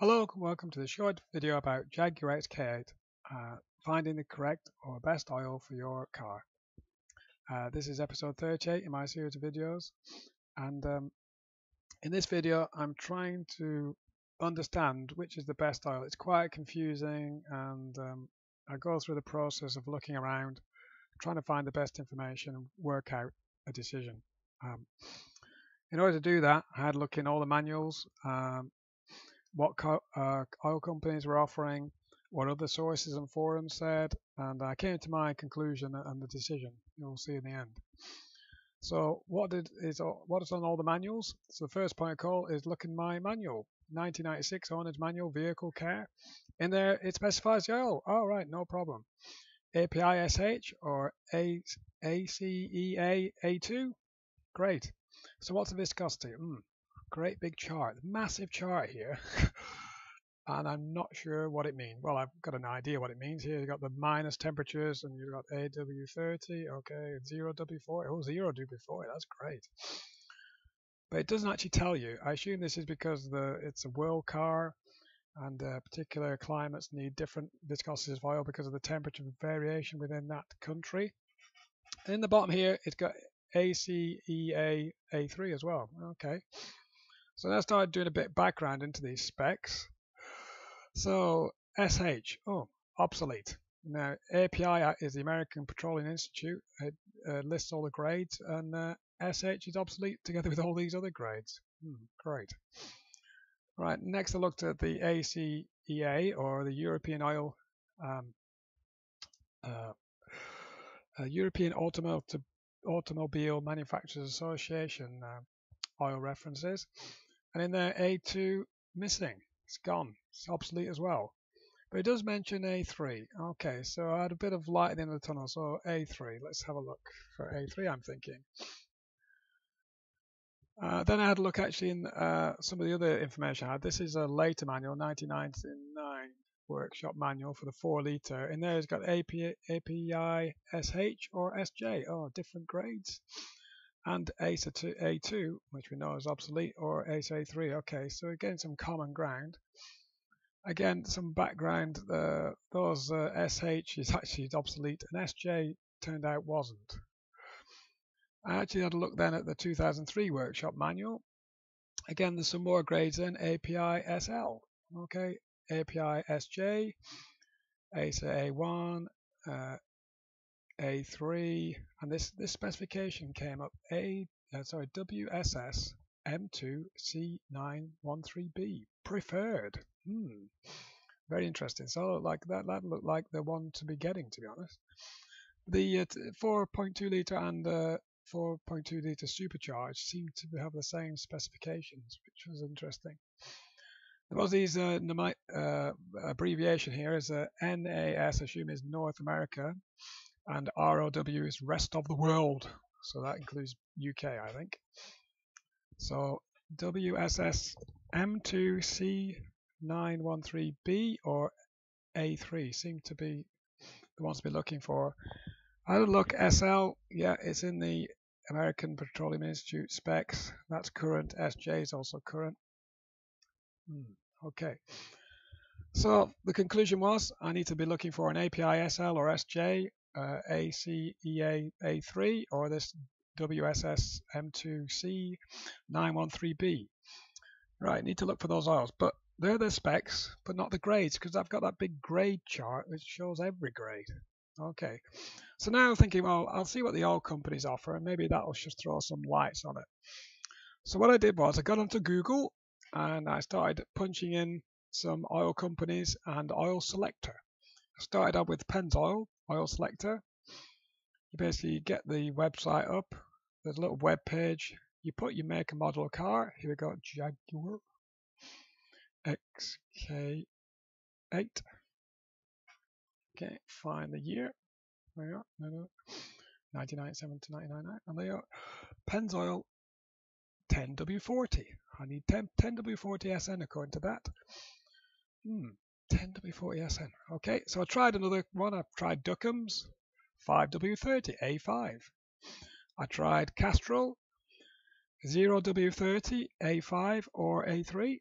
Hello, welcome to the short video about Jaguar XK8, uh, finding the correct or best oil for your car. Uh, this is episode 38 in my series of videos and um, in this video I'm trying to understand which is the best oil. It's quite confusing and um, I go through the process of looking around, trying to find the best information and work out a decision. Um, in order to do that, I had to look in all the manuals, um, what co- uh, oil companies were offering, what other sources and forums said, and I came to my conclusion and the decision. You'll see in the end. So what did is what is on all the manuals? So the first point of call is look in my manual, 1996 owner's manual, vehicle care. In there it specifies the oil. All right, no problem. API SH or A ACEA A2. Great. So what's the viscosity? Mm, great big chart, massive chart here. and I'm not sure what it means. Well, I've got an idea what it means here. You've got the minus temperatures and you've got AW30, okay, 0W40. Oh, 0W40, that's great. But it doesn't actually tell you. I assume this is because the it's a world car and uh, particular climates need different viscosities of oil because of the temperature variation within that country. And in the bottom here, it's got ACEA A3 as well. Okay. So let's start doing a bit of background into these specs. So SH, oh, obsolete. Now API is the American Petroleum Institute. It uh, lists all the grades, and uh, SH is obsolete together with all these other grades. Hmm, great. Right, next I looked at the ACEA, or the European Oil um, uh, uh, European Automotive Automobile Manufacturers Association uh, oil references. And in there, A2 missing. It's gone. It's obsolete as well. But it does mention A3. Okay, so I had a bit of light at the end of the tunnel. So A3, let's have a look for A3, I'm thinking. Uh, then I had a look actually in uh, some of the other information I had. This is a later manual, 1999 workshop manual for the 4 litre. In there it's got API, API SH or SJ. Oh, different grades and ACE A2, which we know is obsolete, or ACE A3. Okay, so again, some common ground. Again, some background. Uh, those uh, SH is actually obsolete, and SJ turned out wasn't. I actually had a look then at the 2003 workshop manual. Again, there's some more grades in API SL. Okay, API SJ, ACE A1, uh, a3, and this, this specification came up A, uh, sorry, WSS M2C913B, preferred. Hmm. Very interesting. So like that, that looked like the one to be getting, to be honest. The uh, 4.2 liter and uh, 4.2 liter supercharged seem to have the same specifications, which was interesting. There was these uh, uh, abbreviation here is a NAS, I assume is North America, and ROW is rest of the world. So that includes UK, I think. So WSS M2C913B or A3 seem to be the ones to be looking for. I had a look SL, yeah, it's in the American Petroleum Institute specs. That's current. SJ is also current. Hmm, okay. So the conclusion was I need to be looking for an API SL or SJ uh, ACEA A3 or this WSS M2C 913B. Right, need to look for those oils, but they're the specs, but not the grades, because I've got that big grade chart which shows every grade. Okay, so now I'm thinking, well, I'll see what the oil companies offer, and maybe that'll just throw some lights on it. So what I did was I got onto Google and I started punching in some oil companies and oil selector. Started out with Pennzoil, oil selector. You basically get the website up. There's a little web page. You put your make and model car. Here we go, Jaguar XK8. Okay, find the year. There you are. No, no. 1997 to 1999. And they are Pennzoil 10W40. I need 10, 10W40 SN according to that. Hmm. 10W40SN. Okay, so I tried another one. I've tried Duckham's 5W30 A5. I tried Castrol 0W30 A5 or A3.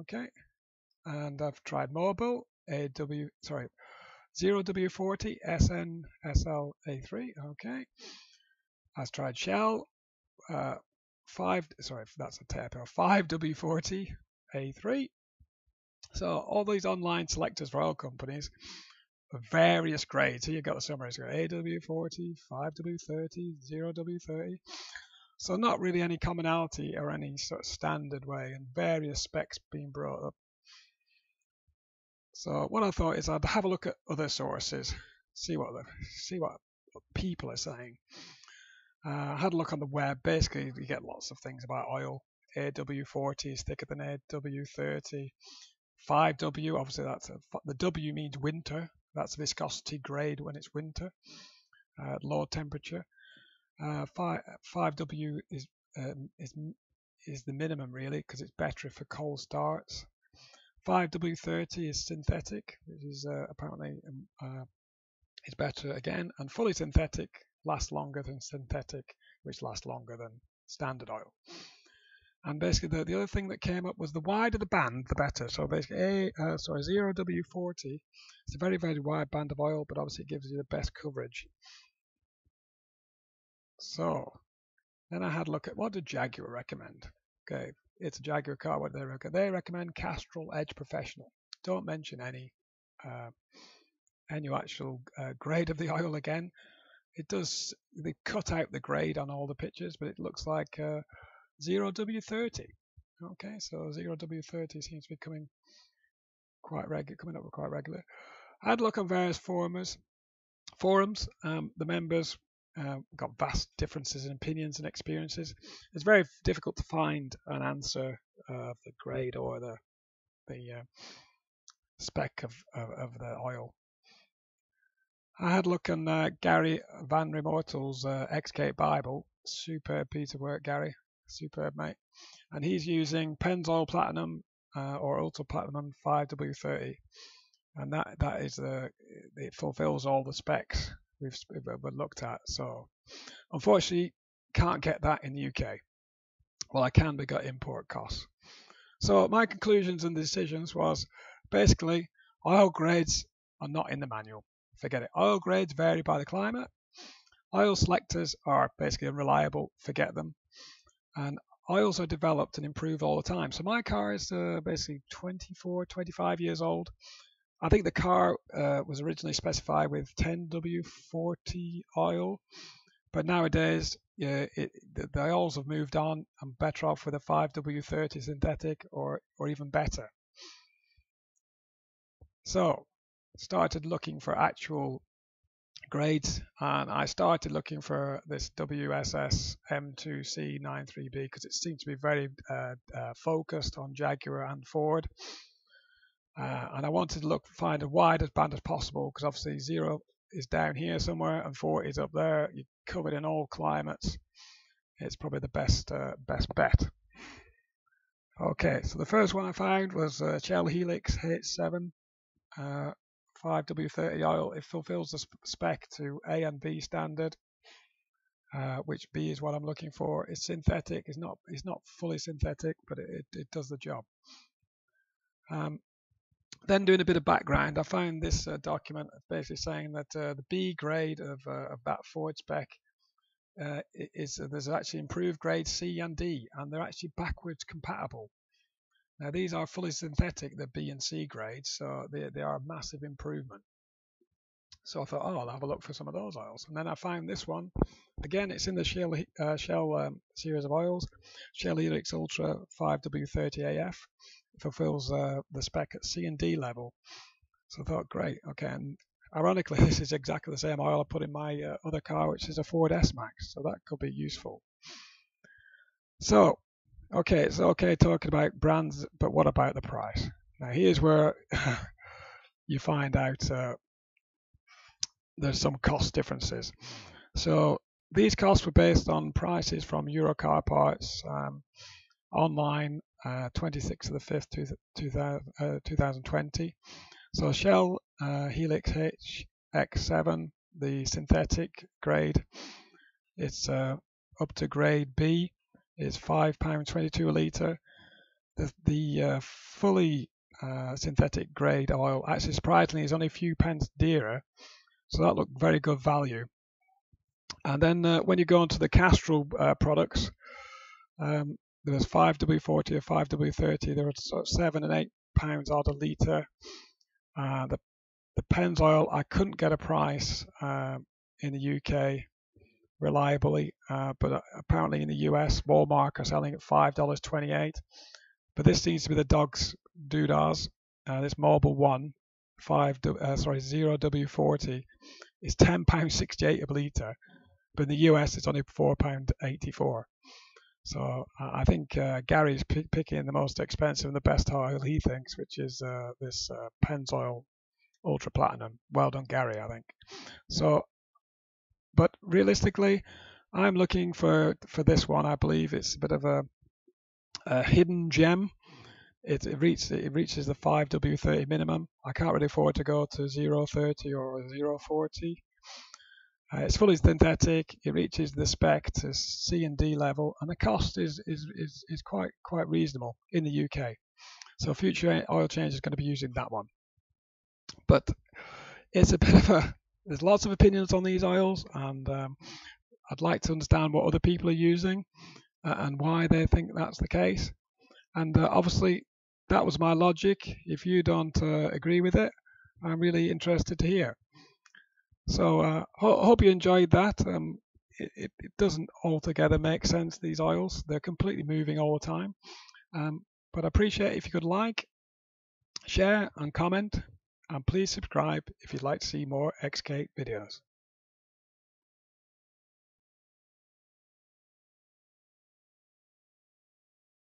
Okay, and I've tried Mobil, AW, sorry, 0W40 SN SLA3. Okay. I've tried Shell, uh, 5, sorry, that's a typo, 5W40 A3. So all these online selectors for oil companies of various grades. Here you've got the summaries, AW40, 5W30, 0W30. So not really any commonality or any sort of standard way and various specs being brought up. So what I thought is I'd have a look at other sources, see what the, see what people are saying. Uh, I had a look on the web. Basically, you get lots of things about oil. AW40 is thicker than AW30. 5W, obviously that's a, the W means winter. That's viscosity grade when it's winter uh, low temperature. Uh, 5, 5W is, um, is, is the minimum really because it's better for cold starts. 5W30 is synthetic, which is uh, apparently um, uh, is better again, and fully synthetic lasts longer than synthetic, which lasts longer than standard oil. And basically, the, the other thing that came up was the wider the band, the better. So basically, a uh, sorry, 0W40 it's a very very wide band of oil, but obviously it gives you the best coverage. So then I had a look at what did Jaguar recommend? Okay, it's a Jaguar car. What do they recommend? They recommend Castrol Edge Professional. Don't mention any uh, any actual uh, grade of the oil again. It does they cut out the grade on all the pictures, but it looks like uh, 0W30. Okay, so 0W30 seems to be coming quite regular, coming up quite regular. I had a look on various forums. Forums, um, the members uh, got vast differences in opinions and experiences. It's very difficult to find an answer of the grade or the the uh, spec of, of, of, the oil. I had a look on uh, Gary Van Remortel's uh, XK8 Bible. Superb piece of work, Gary. Superb, mate. And he's using Pennzoil Platinum uh, or Ultra Platinum 5W30. And that, that is the, it fulfills all the specs we've, we've looked at. So unfortunately, can't get that in the UK. Well, I can, but got import costs. So my conclusions and decisions was basically oil grades are not in the manual. Forget it. Oil grades vary by the climate. Oil selectors are basically unreliable. Forget them. And oils are developed and improved all the time. So my car is uh, basically 24, 25 years old. I think the car uh, was originally specified with 10W40 oil, but nowadays yeah, it, the, the, oils have moved on. I'm better off with a 5W30 synthetic or, or even better. So started looking for actual grades and I started looking for this WSS M2C93B because it seemed to be very uh, uh, focused on Jaguar and Ford. Uh, and I wanted to look find a widest band as possible because obviously zero is down here somewhere and four is up there. You're covered in all climates. It's probably the best uh, best bet. Okay, so the first one I found was uh, Shell Helix H7 uh, 5W30 oil. It fulfills the spec to A and B standard, uh, which B is what I'm looking for. It's synthetic. It's not. It's not fully synthetic, but it, it, does the job. Um, then doing a bit of background, I found this uh, document basically saying that uh, the B grade of, uh, of that Ford spec uh, is uh, there's actually improved grade C and D, and they're actually backwards compatible. Now these are fully synthetic, the B and C grades, so they, they are a massive improvement. So I thought, oh, I'll have a look for some of those oils. And then I found this one. Again, it's in the Shell, uh, Shell um, series of oils, Shell Helix Ultra 5W30AF fulfills uh, the spec at C and D level. So I thought, great, okay. And ironically, this is exactly the same oil I put in my uh, other car, which is a Ford S-Max. So that could be useful. So, okay, it's okay talking about brands, but what about the price? Now, here's where you find out uh, there's some cost differences. So these costs were based on prices from Euro Car Parts, um, online uh, 26th of the 5th, 2000, uh, 2020. So Shell uh, Helix HX7, the synthetic grade, it's uh, up to grade B, is £5.22 a litre. The, the uh, fully uh, synthetic grade oil. Actually, surprisingly, is only a few pence dearer, so that looked very good value. And then uh, when you go onto the Castrol uh, products, um, there was 5W40 or 5W30. There was sort of seven and eight pounds odd a litre. Uh, the the Pennzoil, I couldn't get a price uh, in the UK reliably, uh, but uh, apparently in the US, Walmart are selling at five dollars twenty-eight. But this seems to be the dog's doodahs. Uh, this Mobil One, five uh, sorry zero W40 is ten pounds sixty-eight a litre, but in the US it's only four pound eighty-four. So uh, I think uh, Gary's p- picking the most expensive and the best oil he thinks, which is uh, this uh, Pennzoil Ultra Platinum. Well done, Gary. I think. So, but realistically, I'm looking for for this one. I believe it's a bit of a, a hidden gem. It, it, reaches it reaches the 5W30 minimum. I can't really afford to go to 030 or 040. Uh, it's fully synthetic. It reaches the spec to C and D level, and the cost is is is, is quite quite reasonable in the UK. So future oil change is going to be using that one. But it's a bit of a there's lots of opinions on these oils, and um, I'd like to understand what other people are using uh, and why they think that's the case. And uh, obviously, that was my logic. If you don't uh, agree with it, I'm really interested to hear. So I uh, ho- hope you enjoyed that. Um, it, it, it, doesn't altogether make sense, these oils. They're completely moving all the time. Um, but I appreciate if you could like, share, and comment. And please subscribe if you'd like to see more XK8 videos.